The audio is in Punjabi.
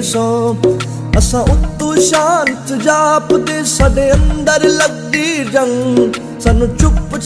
ਸੌ ਅਸਾਂ ਉੱਤੋਂ ਸ਼ਾਂਤ ਜਾਪਦੇ ਸਾਡੇ ਅੰਦਰ ਲੱਗਦੀ ਜੰਗ। ਸਾਨੂੰ ਚੁੱਪ